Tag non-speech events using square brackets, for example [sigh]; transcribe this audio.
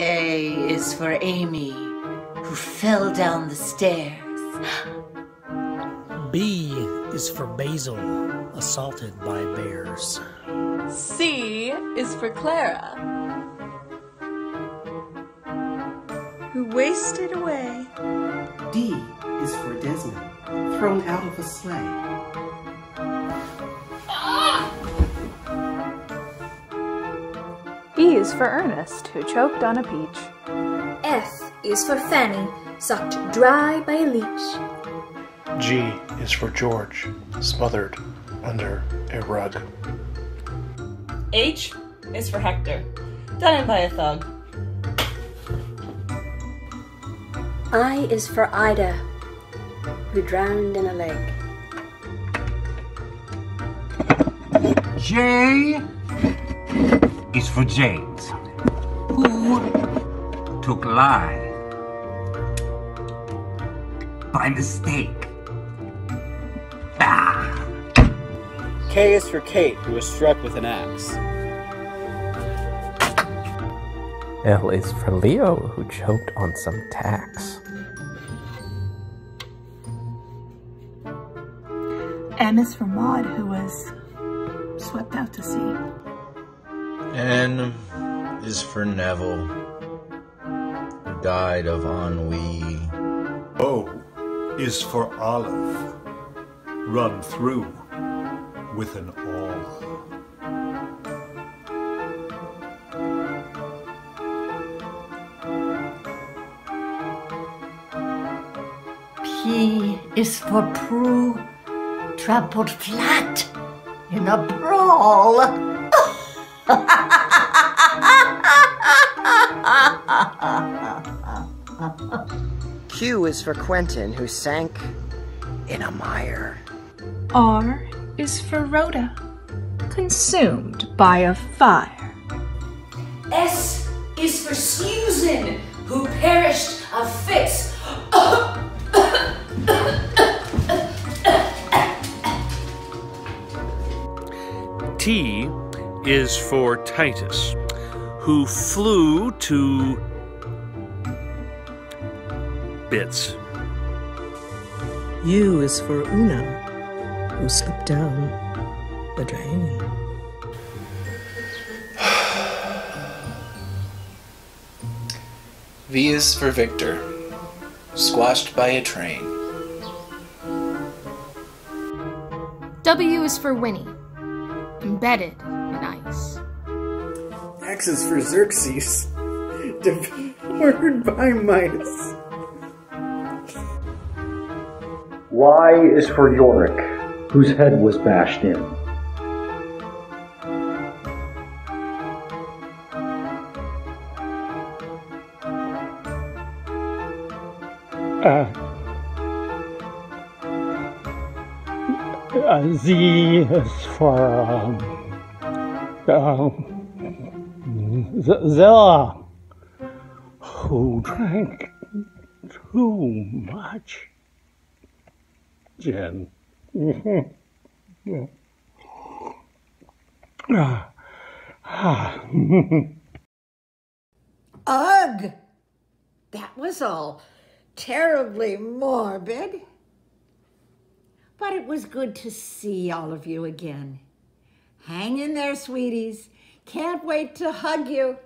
A is for Amy, who fell down the stairs. B is for Basil, assaulted by bears. C is for Clara, who wasted away. D is for Desmond, thrown out of a sleigh. E is for Ernest, who choked on a peach. F is for Fanny, sucked dry by a leech. G is for George, smothered under a rug. H is for Hector, done in by a thug. I is for Ida, who drowned in a lake. J is for James, who took lye by mistake. Ah! K is for Kate, who was struck with an axe. L is for Leo, who choked on some tacks. M is for Maud, who was swept out to sea. N is for Neville, who died of ennui. O is for Olive, run through with an awl. P is for Prue, trampled flat in a brawl. [laughs] Q is for Quentin, who sank in a mire. R is for Rhoda, consumed by a fire. S is for Susan, who perished of fits. T is for Titus, who flew to bits. U is for Una, who slipped down the drain. [sighs] V is for Victor, squashed by a train. W is for Winnie, embedded in ice. X is for Xerxes, [laughs] devoured by mice. Y is for Yorick, whose head was bashed in. Uh, uh, Z is for um, um, Z- Zillah, who drank too much gin. Ugh! That was all terribly morbid. But it was good to see all of you again. Hang in there, sweeties. Can't wait to hug you.